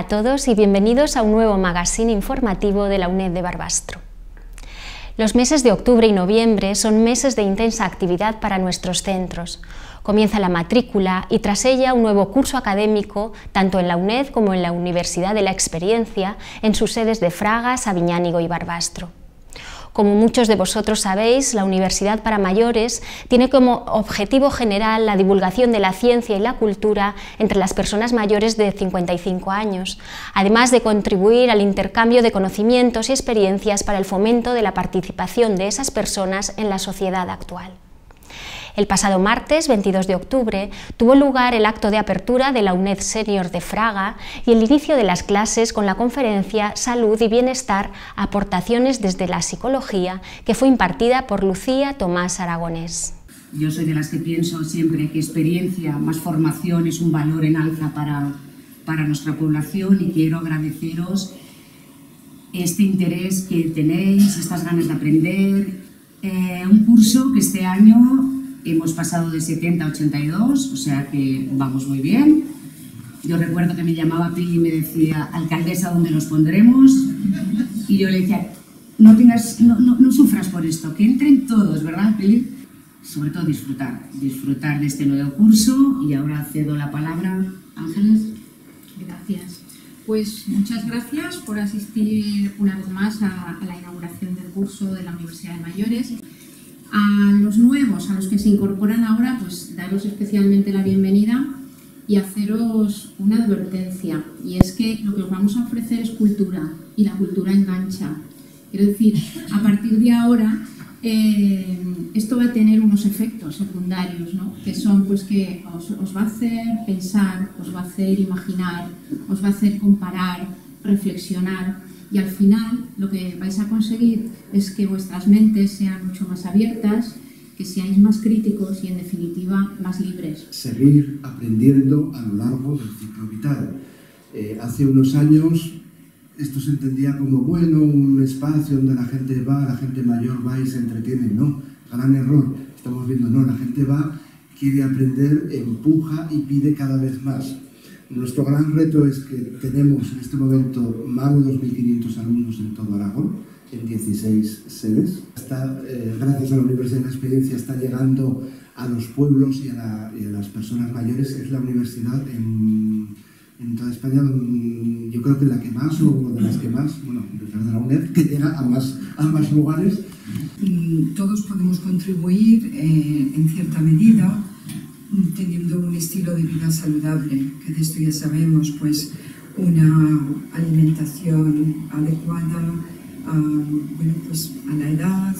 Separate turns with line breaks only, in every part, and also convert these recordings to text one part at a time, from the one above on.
A todos y bienvenidos a un nuevo magazine informativo de la UNED de Barbastro. Los meses de octubre y noviembre son meses de intensa actividad para nuestros centros. Comienza la matrícula y tras ella un nuevo curso académico tanto en la UNED como en la Universidad de la Experiencia en sus sedes de Fraga, Sabiñánigo y Barbastro. Como muchos de vosotros sabéis, la Universidad para Mayores tiene como objetivo general la divulgación de la ciencia y la cultura entre las personas mayores de 55 años, además de contribuir al intercambio de conocimientos y experiencias para el fomento de la participación de esas personas en la sociedad actual. El pasado martes, 22 de octubre, tuvo lugar el acto de apertura de la UNED Senior de Fraga y el inicio de las clases con la conferencia Salud y Bienestar, aportaciones desde la psicología, que fue impartida por Lucía Tomás Aragonés.
Yo soy de las que pienso siempre que experiencia más formación es un valor en alza para, para nuestra población y quiero agradeceros este interés que tenéis, estas ganas de aprender. Eh, un curso que este año hemos pasado de 70 a 82, o sea que vamos muy bien. Yo recuerdo que me llamaba Pili y me decía, alcaldesa, ¿dónde nos pondremos? Y yo le decía, no, tengas, no, no, sufras por esto, que entren todos, ¿verdad, Pili? Sobre todo disfrutar, disfrutar de este nuevo curso y ahora cedo la palabra. Ángeles.
Gracias. Pues muchas gracias por asistir una vez más a, a la inauguración del curso de la Universidad de Mayores. A los nuevos, a los que se incorporan ahora, pues daros especialmente la bienvenida y haceros una advertencia. Y es que lo que os vamos a ofrecer es cultura y la cultura engancha. Quiero decir, a partir de ahora eh, esto va a tener unos efectos secundarios, ¿no? que son pues que os, os, va a hacer pensar, os va a hacer imaginar, os va a hacer comparar, reflexionar y al final lo que vais a conseguir es que vuestras mentes sean mucho más abiertas, que seáis más críticos y en definitiva más libres.
Seguir aprendiendo a lo largo del ciclo vital. Eh, hace unos años esto se entendía como, bueno, un espacio donde la gente va, la gente mayor va y se entretiene. No, gran error. Estamos viendo, no, la gente va, quiere aprender, empuja y pide cada vez más. Nuestro gran reto es que tenemos en este momento más de 2.500 alumnos en todo Aragón, en 16 sedes. Eh, gracias a la Universidad de la Experiencia está llegando a los pueblos y a, las personas mayores. Es la universidad en, toda España, yo creo que la que más o de las que más, bueno, de la UNED, que llega a más, a más lugares.
Todos podemos contribuir eh, en cierta medida teniendo un estilo de vida saludable, que de esto ya sabemos, pues una alimentación adecuada a, bueno, pues, a la edad.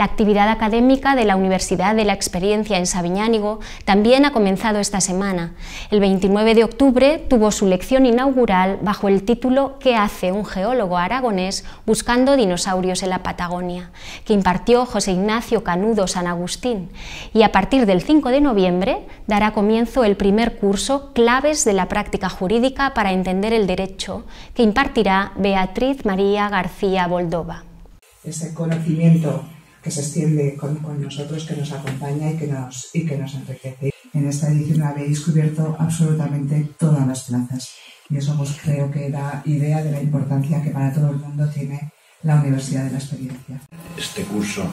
La actividad académica de la Universidad de la Experiencia en Sabiñánigo también ha comenzado esta semana. El 29 de octubre tuvo su lección inaugural bajo el título ¿Qué hace un geólogo aragonés buscando dinosaurios en la Patagonia?, que impartió José Ignacio Canudo San Agustín. Y a partir del 5 de noviembre dará comienzo el primer curso Claves de la práctica jurídica para entender el derecho, que impartirá Beatriz María García Boldova.
Ese conocimiento que se extiende con, con, nosotros, que nos acompaña y que nos, y que nos enriquece. En esta edición habéis cubierto absolutamente todas las plazas y eso pues creo que da idea de la importancia que para todo el mundo tiene la Universidad de la Experiencia.
Este curso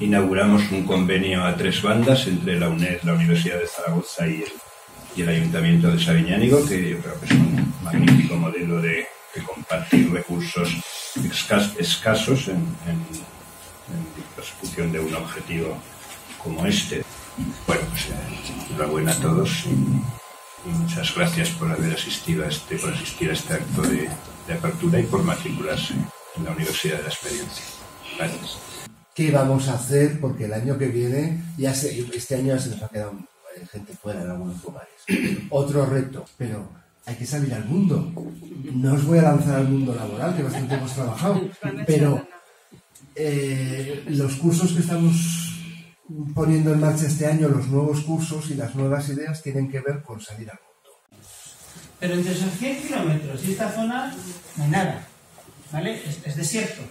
inauguramos un convenio a tres bandas entre la UNED, la Universidad de Zaragoza y el, y el Ayuntamiento de Sabiñánigo, que yo creo que es un magnífico modelo de, de compartir recursos escas, escasos en en persecución de un objetivo como este. Bueno, pues eh, enhorabuena a todos y, muchas gracias por haber asistido a este, por asistir a este acto de, de apertura y por matricularse en la Universidad de la Experiencia. Gracias.
¿Qué vamos a hacer? Porque el año que viene, ya se, este año ya se nos ha quedado gente fuera en algunos lugares. Otro reto, pero hay que salir al mundo. No os voy a lanzar al mundo laboral, que bastante hemos trabajado, pero eh, los cursos que estamos poniendo en marcha este año, los nuevos cursos y las nuevas ideas tienen que ver con salir al mundo.
Pero entre esos 100 kilómetros y esta zona no hay nada, ¿vale? Es, es desierto,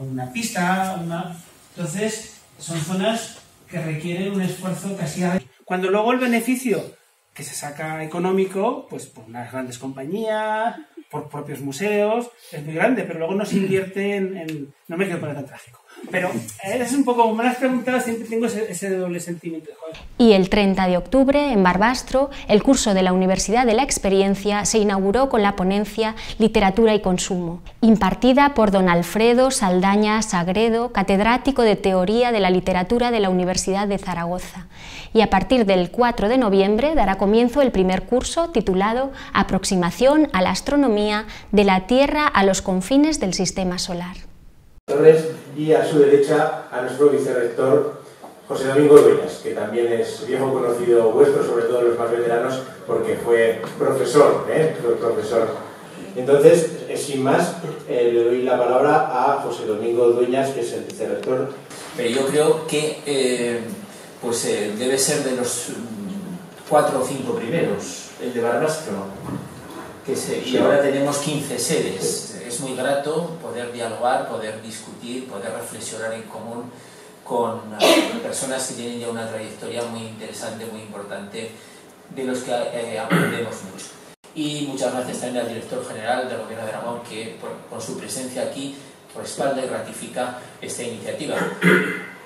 una pista, una... Entonces, son zonas que requieren un esfuerzo casi... Cuando luego el beneficio que se saca económico, pues por unas grandes compañías, por propios museos, es muy grande, pero luego no se invierte en... No me quiero poner tan trágico. Pero eh, es un poco, como me lo has preguntado, siempre tengo ese, doble sentimiento.
Y el 30 de octubre, en Barbastro, el curso de la Universidad de la Experiencia se inauguró con la ponencia Literatura y Consumo, impartida por don Alfredo Saldaña Sagredo, catedrático de Teoría de la Literatura de la Universidad de Zaragoza. Y a partir del 4 de noviembre dará comienzo el primer curso titulado Aproximación a la astronomía de la Tierra a los confines del Sistema Solar
y a su derecha a nuestro vicerrector José Domingo Dueñas, que también es viejo conocido vuestro, sobre todo los más veteranos, porque fue profesor, ¿eh? profesor. Entonces, eh, sin más, eh, le doy la palabra a José Domingo Dueñas, que es el vicerrector.
Pero yo creo que pues, debe ser de los mm, cuatro o cinco primeros, el de Barbastro, que y ahora tenemos 15 sedes es muy grato poder dialogar, poder discutir, poder reflexionar en común con eh, personas que tienen ya una trayectoria muy interesante, muy importante, de los que eh, aprendemos mucho. Y muchas gracias también al director general del Gobierno de Aragón que con su presencia aquí respalda y ratifica esta iniciativa.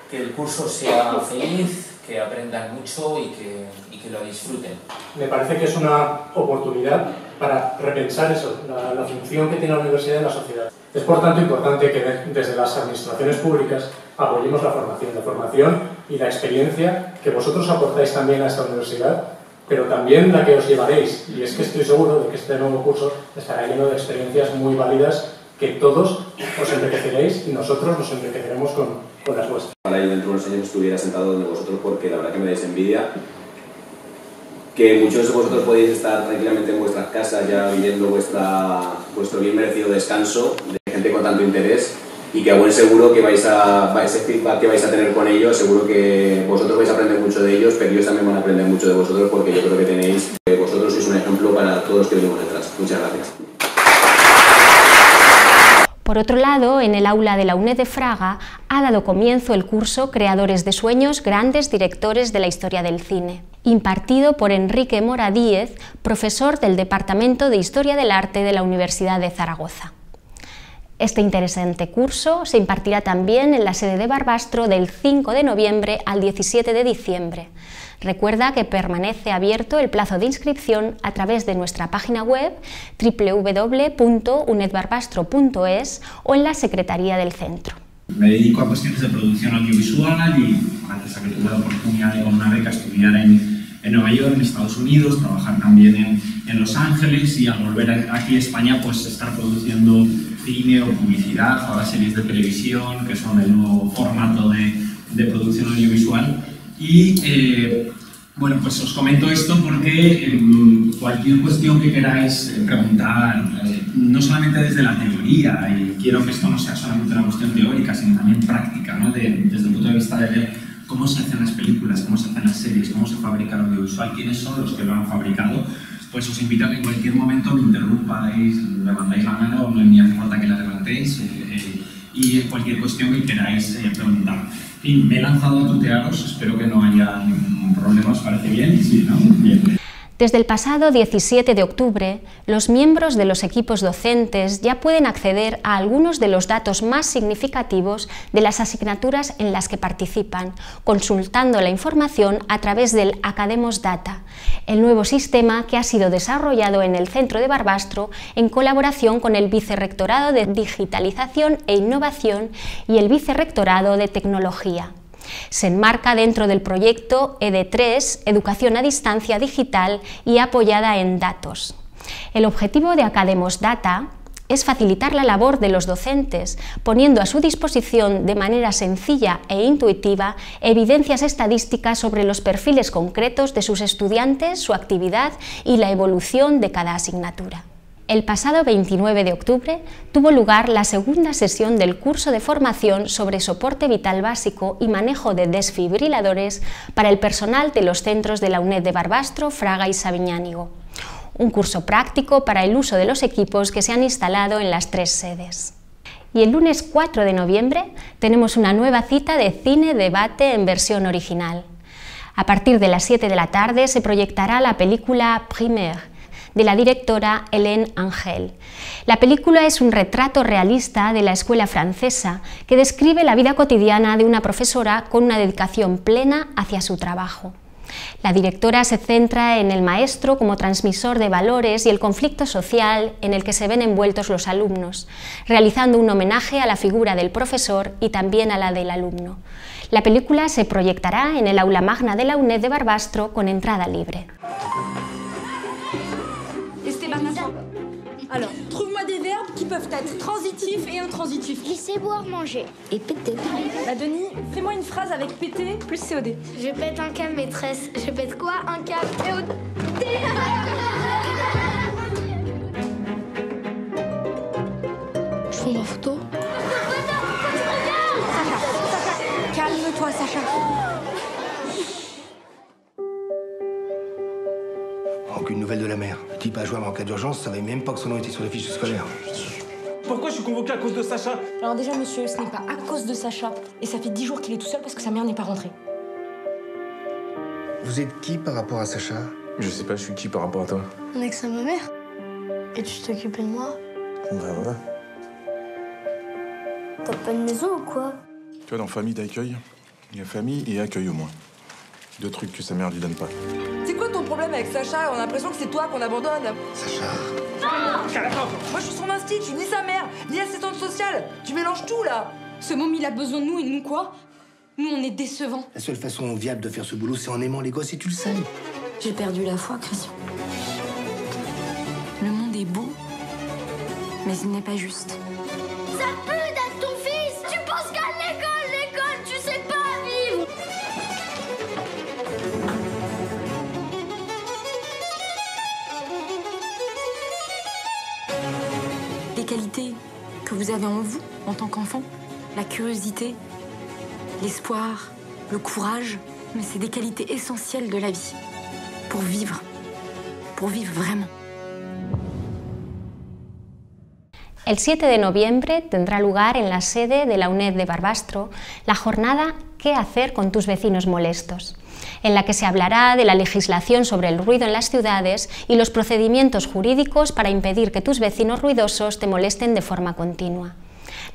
Que el curso sea feliz, que aprendan mucho y que, y que lo disfruten.
Me parece que es una oportunidad para repensar eso, la, función que tiene la universidad en la sociedad. Es por tanto importante que desde las administraciones públicas apoyemos la formación, la formación y la experiencia que vosotros aportáis también a esta universidad, pero también la que os llevaréis. Y es que estoy seguro de que este nuevo curso estará lleno de experiencias muy válidas que todos os enriqueceréis y nosotros nos enriqueceremos con, con las vuestras.
Para ir dentro de unos años estuviera sentado donde vosotros porque la verdad que me dais envidia que muchos de vosotros podéis estar tranquilamente en vuestras casas ya viviendo vuestra, vuestro bien merecido descanso de gente con tanto interés y que a buen seguro que vais a, ese feedback que vais a tener con ellos, seguro que vosotros vais a aprender mucho de ellos, pero ellos también van a aprender mucho de vosotros porque yo creo que tenéis, vosotros sois un ejemplo para todos los que venimos detrás. Muchas gracias.
Por otro lado, en el aula de la UNED de Fraga ha dado comienzo el curso Creadores de Sueños, Grandes Directores de la Historia del Cine, impartido por Enrique Mora Díez, profesor del Departamento de Historia del Arte de la Universidad de Zaragoza. Este interesante curso se impartirá también en la sede de Barbastro del 5 de noviembre al 17 de diciembre. Recuerda que permanece abierto el plazo de inscripción a través de nuestra página web www.unedbarbastro.es o en la Secretaría del Centro.
Me dedico a cuestiones de producción audiovisual y antes de tuve la oportunidad de con una beca estudiar en, en, Nueva York, en Estados Unidos, trabajar también en, en, Los Ángeles y al volver aquí a España pues estar produciendo cine o publicidad, ahora series de televisión, que son el nuevo formato de, de producción audiovisual y eh, bueno, pues os comento esto porque em, cualquier cuestión que queráis eh, preguntar, eh, no solamente desde la teoría, y quiero que esto no sea solamente una cuestión teórica, sino también práctica, ¿no? desde el punto de vista de ver cómo se hacen las películas, cómo se hacen las series, cómo se fabrica audiovisual, quiénes son los que lo han fabricado, pues os invito a que en cualquier momento me interrumpáis, levantáis la mano, no me hace falta que la levantéis, y cualquier cuestión que queráis preguntar fin, me he lanzado a tutearos, espero que no haya ningún problema, ¿os parece bien? Sí, ¿no? Bien.
Desde el pasado 17 de octubre, los miembros de los equipos docentes ya pueden acceder a algunos de los datos más significativos de las asignaturas en las que participan, consultando la información a través del Academos Data, el nuevo sistema que ha sido desarrollado en el Centro de Barbastro en colaboración con el Vicerrectorado de Digitalización e Innovación y el Vicerrectorado de Tecnología. Se enmarca dentro del proyecto ED3, Educación a Distancia Digital y apoyada en datos. El objetivo de Academos Data es facilitar la labor de los docentes, poniendo a su disposición de manera sencilla e intuitiva evidencias estadísticas sobre los perfiles concretos de sus estudiantes, su actividad y la evolución de cada asignatura. El pasado 29 de octubre tuvo lugar la segunda sesión del curso de formación sobre soporte vital básico y manejo de desfibriladores para el personal de los centros de la UNED de Barbastro, Fraga y Sabiñánigo. Un curso práctico para el uso de los equipos que se han instalado en las tres sedes. Y el lunes 4 de noviembre tenemos una nueva cita de cine debate en versión original. A partir de las 7 de la tarde se proyectará la película Primaire de la directora Hélène Angel. La película es un retrato realista de la escuela francesa que describe la vida cotidiana de una profesora con una dedicación plena hacia su trabajo. La directora se centra en el maestro como transmisor de valores y el conflicto social en el que se ven envueltos los alumnos, realizando un homenaje a la figura del profesor y también a la del alumno. La película se proyectará en el aula magna de la UNED de Barbastro con entrada libre.
Alors, trouve-moi des verbes qui peuvent être transitifs et intransitifs.
Laisser boire, manger. Et péter.
Bah, Denis, fais-moi une phrase avec péter plus COD.
Je pète un câble, maîtresse. Je pète quoi? Un câble COD.
Je fais ma photo. Sacha, Sacha, calme-toi, Sacha.
De la mère. Le type a joint en cas d'urgence, savait même pas que son nom était sur les fiches scolaires.
Pourquoi je suis convoqué à cause de Sacha?
Alors déjà, monsieur, ce n'est pas à cause de Sacha. Et ça fait dix jours qu'il est tout seul parce que sa mère n'est pas rentrée.
Vous êtes qui par rapport à Sacha?
Je sais pas, je suis qui par rapport à toi?
Un ex à ma mère. Et tu t'occupais de moi?
Bah voilà.
T'as pas de maison ou quoi?
Tu vois, dans famille d'accueil, il y a famille et accueil au moins. Deux trucs que sa mère lui donne pas.
C'est quoi ton problème avec Sacha? On a l'impression que c'est toi qu'on abandonne.
Sacha.
Moi, je suis son instinct, je suis ni sa mère, ni assistante sociale. Tu mélanges tout là.
Ce môme, il a besoin de nous et nous quoi? Nous, on est décevants.
La seule façon viable de faire ce boulot, c'est en aimant les gosses et tu le sais.
J'ai perdu la foi, Christian. Le monde est beau, mais il n'est pas juste.
Ça pue
qualités que vous avez en vous en tant qu'enfant, la curiosité, l'espoir, le courage, mais c'est des qualités essentielles de la vie pour vivre, pour vivre vraiment.
El 7 de noviembre tendrá lugar en la sede de la UNED de Barbastro la jornada ¿Qué hacer con tus vecinos molestos?, en la que se hablará de la legislación sobre el ruido en las ciudades y los procedimientos jurídicos para impedir que tus vecinos ruidosos te molesten de forma continua.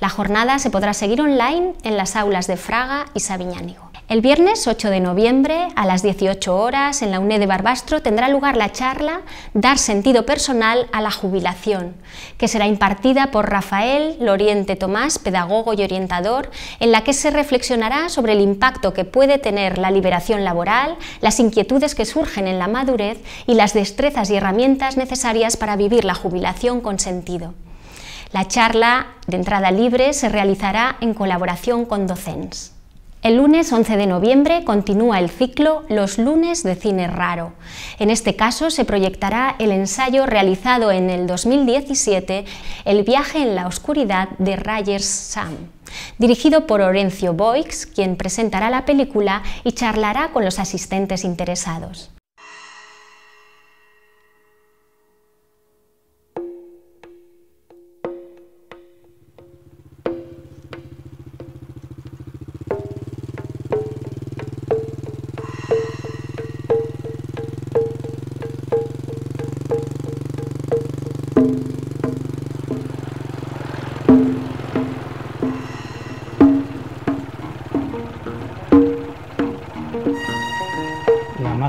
La jornada se podrá seguir online en las aulas de Fraga y Sabiñánigo. El viernes 8 de noviembre a las 18 horas en la UNED de Barbastro tendrá lugar la charla Dar sentido personal a la jubilación, que será impartida por Rafael Loriente Tomás, pedagogo y orientador, en la que se reflexionará sobre el impacto que puede tener la liberación laboral, las inquietudes que surgen en la madurez y las destrezas y herramientas necesarias para vivir la jubilación con sentido. La charla de entrada libre se realizará en colaboración con docentes. El lunes 11 de noviembre continúa el ciclo Los lunes de cine raro. En este caso se proyectará el ensayo realizado en el 2017, El viaje en la oscuridad de Rogers Sam, dirigido por Orencio Boix, quien presentará la película y charlará con los asistentes interesados.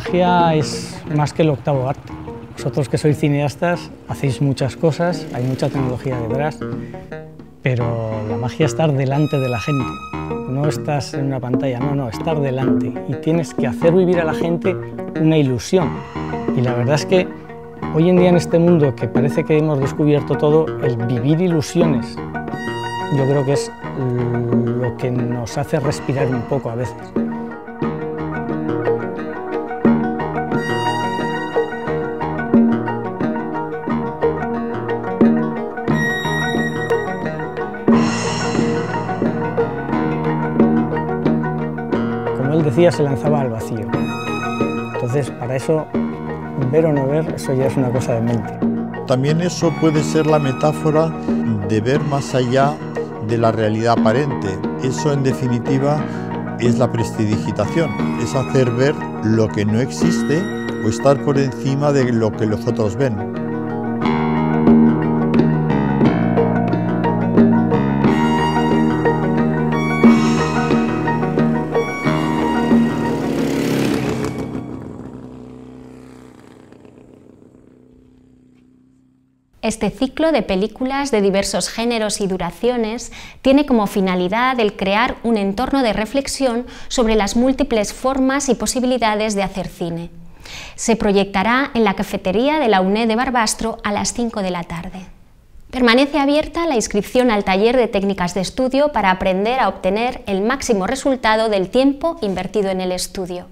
Magia es más que el octavo arte. Vosotros que sois cineastas hacéis muchas cosas, hay mucha tecnología detrás, pero la magia es estar delante de la gente. No estás en una pantalla, no, no, estar delante. Y tienes que hacer vivir a la gente una ilusión. Y la verdad es que hoy en día en este mundo que parece que hemos descubierto todo, el vivir ilusiones, yo creo que es lo que nos hace respirar un poco a veces. Se lanzaba al vacío. Entonces, para eso, ver o no ver, eso ya es una cosa de mente.
También eso puede ser la metáfora de ver más allá de la realidad aparente. Eso en definitiva es la prestidigitación, es hacer ver lo que no existe o estar por encima de lo que los otros ven.
Este ciclo de películas de diversos géneros y duraciones tiene como finalidad el crear un entorno de reflexión sobre las múltiples formas y posibilidades de hacer cine. Se proyectará en la cafetería de la UNED de Barbastro a las 5 de la tarde. Permanece abierta la inscripción al taller de técnicas de estudio para aprender a obtener el máximo resultado del tiempo invertido en el estudio.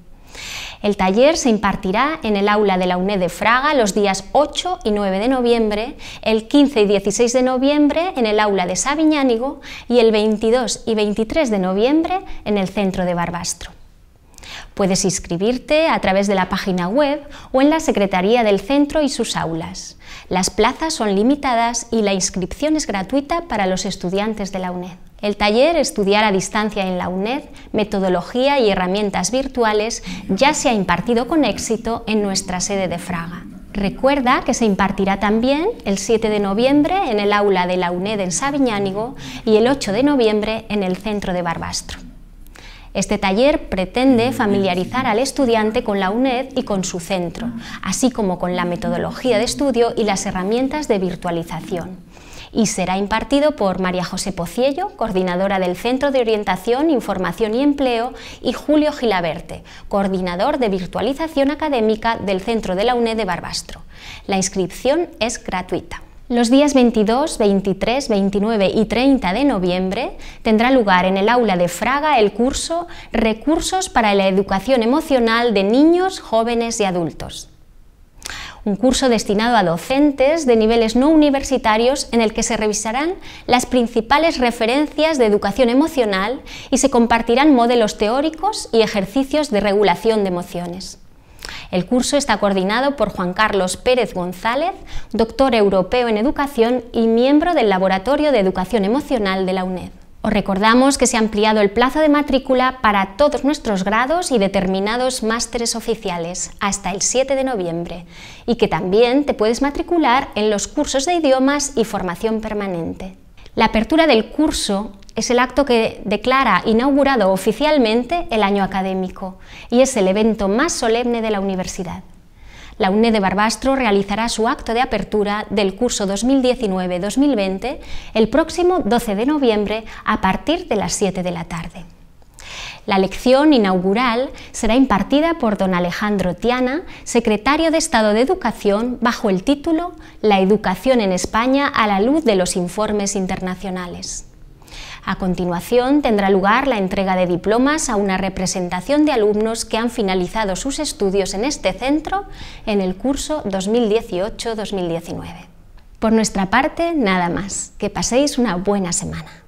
El taller se impartirá en el aula de la UNED de Fraga los días 8 y 9 de noviembre, el 15 y 16 de noviembre en el aula de Sabiñánigo y el 22 y 23 de noviembre en el centro de Barbastro. Puedes inscribirte a través de la página web o en la Secretaría del Centro y sus aulas. Las plazas son limitadas y la inscripción es gratuita para los estudiantes de la UNED. El taller Estudiar a distancia en la UNED, metodología y herramientas virtuales ya se ha impartido con éxito en nuestra sede de Fraga. Recuerda que se impartirá también el 7 de noviembre en el aula de la UNED en Sabiñánigo y el 8 de noviembre en el centro de Barbastro. Este taller pretende familiarizar al estudiante con la UNED y con su centro, así como con la metodología de estudio y las herramientas de virtualización y será impartido por María José Pociello, coordinadora del Centro de Orientación, Información y Empleo, y Julio Gilaberte, coordinador de virtualización académica del Centro de la UNED de Barbastro. La inscripción es gratuita. Los días 22, 23, 29 y 30 de noviembre tendrá lugar en el aula de Fraga el curso Recursos para la Educación Emocional de Niños, Jóvenes y Adultos un curso destinado a docentes de niveles no universitarios en el que se revisarán las principales referencias de educación emocional y se compartirán modelos teóricos y ejercicios de regulación de emociones. El curso está coordinado por Juan Carlos Pérez González, doctor europeo en educación y miembro del Laboratorio de Educación Emocional de la UNED. Os recordamos que se ha ampliado el plazo de matrícula para todos nuestros grados y determinados másteres oficiales hasta el 7 de noviembre y que también te puedes matricular en los cursos de idiomas y formación permanente. La apertura del curso es el acto que declara inaugurado oficialmente el año académico y es el evento más solemne de la universidad. La UNED Barbastro realizará su acto de apertura del curso 2019-2020 el próximo 12 de noviembre a partir de las 7 de la tarde. La lección inaugural será impartida por don Alejandro Tiana, secretario de Estado de Educación, bajo el título La educación en España a la luz de los informes internacionales. A continuación tendrá lugar la entrega de diplomas a una representación de alumnos que han finalizado sus estudios en este centro en el curso 2018-2019. Por nuestra parte, nada más. Que paséis una buena semana.